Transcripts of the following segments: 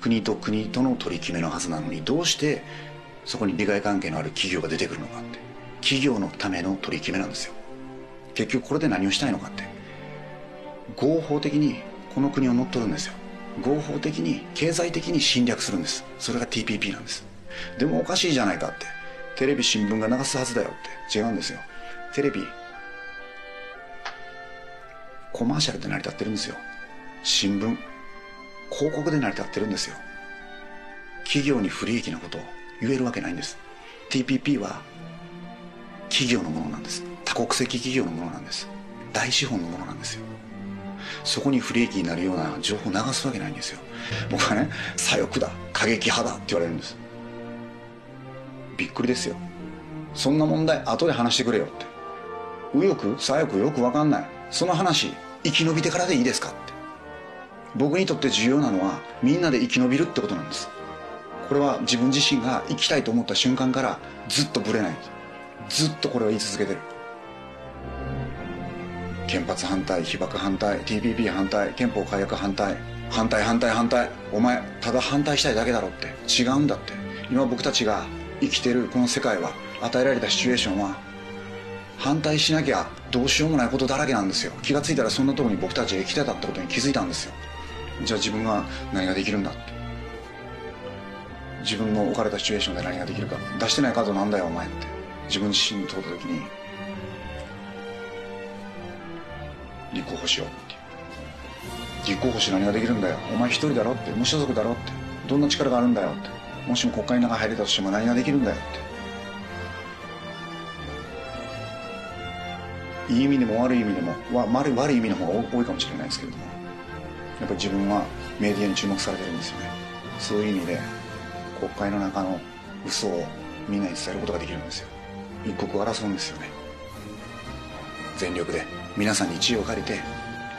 国と国との取り決めのはずなのにどうしてそこに利害関係のある企業が出てくるのかって。企業のための取り決めなんですよ。結局これで何をしたいのかって。合法的にこの国を乗っ取るんですよ。合法的に経済的に侵略するんです。それが TPP なんです。でもおかしいじゃないかって。テレビ新聞が流すはずだよって。違うんですよ。テレビコマーシャルで成り立ってるんですよ。新聞。広告で成り立ってるんですよ。企業に不利益なことを言えるわけないんです。TPP は企業のものなんです。多国籍企業のものなんです。大資本のものなんですよ。そこに不利益になるような情報を流すわけないんですよ。僕はね左翼だ過激派だって言われるんです。びっくりですよ。そんな問題後で話してくれよって。右翼左翼よく分かんない。その話生き延びてからでいいですかって。僕にとって重要なのはみんなで生き延びるってことなんです。これは自分自身が生きたいと思った瞬間からずっとブレない。ずっとこれを言い続けてる。原発反対被爆反対 TPP 反対憲法改革反対反対反対反対。お前ただ反対したいだけだろって。違うんだって。今僕たちが生きてるこの世界は与えられたシチュエーションは反対しなきゃどうしようもないことだらけなんですよ。気が付いたらそんなとこに僕たちが生きてたってことに気づいたんですよ。じゃあ自分は何ができるんだって。自分の置かれたシチュエーションで何ができるか。出してないカードなんだよお前って。自分自身に問うた時に立候補しようって。立候補して何ができるんだよ。お前一人だろって。無所属だろって。どんな力があるんだよって。もしも国会の中入れたとしても何ができるんだよって。いい意味でも悪い意味でも悪い意味の方が多いかもしれないですけれども。やっぱ自分はメディアに注目されてるんですよね。そういう意味で国会の中の嘘をみんなに伝えることができるんですよ。一刻を争うんですよね。全力で皆さんに地位を借りて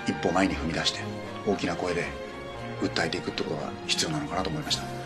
一歩前に踏み出して大きな声で訴えていくってことが必要なのかなと思いました。